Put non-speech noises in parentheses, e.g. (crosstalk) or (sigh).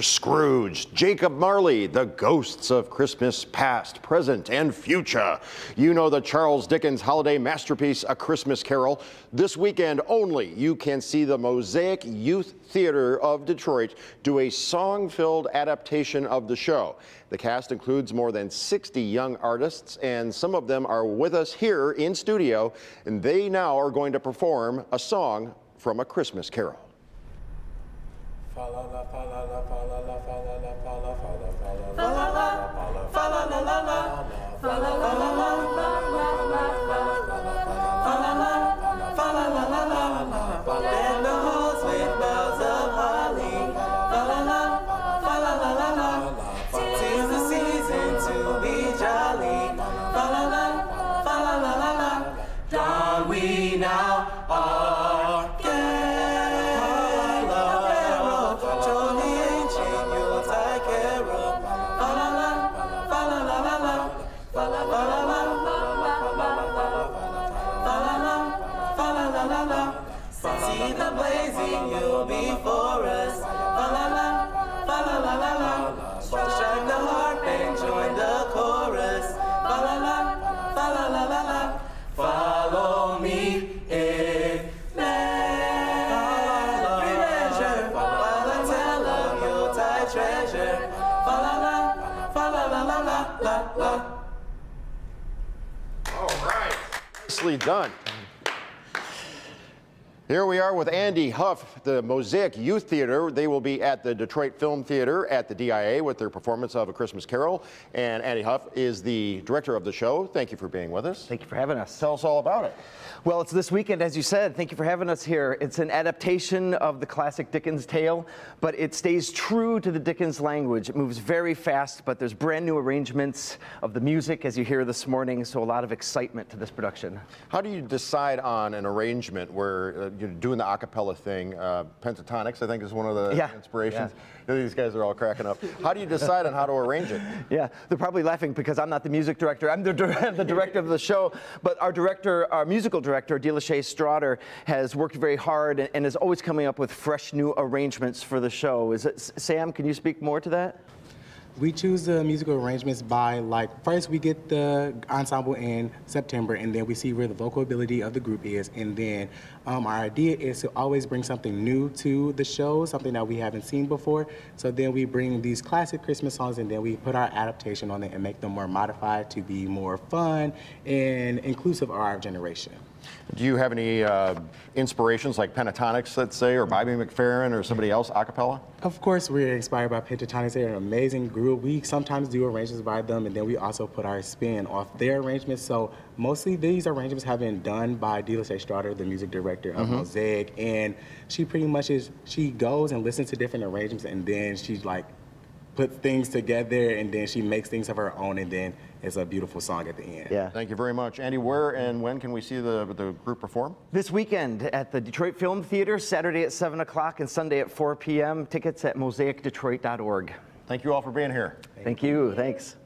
Scrooge, Jacob Marley, the ghosts of Christmas past, present, and future. You know the Charles Dickens holiday masterpiece, A Christmas Carol. This weekend only, you can see the Mosaic Youth Theater of Detroit do a song-filled adaptation of the show. The cast includes more than 60 young artists, and some of them are with us here in studio, and they now are going to perform a song from A Christmas Carol. Fa la la See the blazing you'll be for us. Fa la la, fa la la la la. Strike the harp and join the chorus. Fa la la, fa la la la la. Follow me if treasure. While I tell of your treasure. Fa la la, fa la la la la la la. All right. Nicely done. Here we are with Andy Huff, the Mosaic Youth Theater. They will be at the Detroit Film Theater at the DIA with their performance of A Christmas Carol. And Andy Huff is the director of the show. Thank you for being with us. Thank you for having us. Tell us all about it. Well, it's this weekend, as you said. Thank you for having us here. It's an adaptation of the classic Dickens tale, but it stays true to the Dickens language. It moves very fast, but there's brand new arrangements of the music, as you hear this morning, so a lot of excitement to this production. How do you decide on an arrangement where uh, you're doing the acapella thing? Uh, Pentatonix, I think, is one of the yeah. inspirations. Yeah. These guys are all cracking up. How do you decide on how to arrange it? (laughs) Yeah, they're probably laughing because I'm not the music director. I'm the, (laughs) the director of the show, but our director, our musical director, director, Delashay Strotter, has worked very hard and, and is always coming up with fresh new arrangements for the show. Is it, Sam, can you speak more to that? We choose the musical arrangements by like first we get the ensemble in September and then we see where the vocal ability of the group is and then um, our idea is to always bring something new to the show, something that we haven't seen before. So then we bring these classic Christmas songs and then we put our adaptation on it and make them more modified to be more fun and inclusive of our generation. Do you have any uh, inspirations like Pentatonix, let's say, or Bobby McFerrin or somebody else a cappella? Of course, we're inspired by Pentatonix. They're an amazing group. We sometimes do arrangements by them, and then we also put our spin off their arrangements. So mostly these arrangements have been done by Delashay Strotter, the music director of mm -hmm. Mosaic, and she pretty much is, she goes and listens to different arrangements, and then she's like, puts things together and then she makes things of her own and then it's a beautiful song at the end. Yeah. Thank you very much. Andy, where and when can we see the, the group perform? This weekend at the Detroit Film Theater, Saturday at 7 o'clock and Sunday at 4 p.m. Tickets at mosaicdetroit.org. Thank you all for being here. Thank you. Thanks.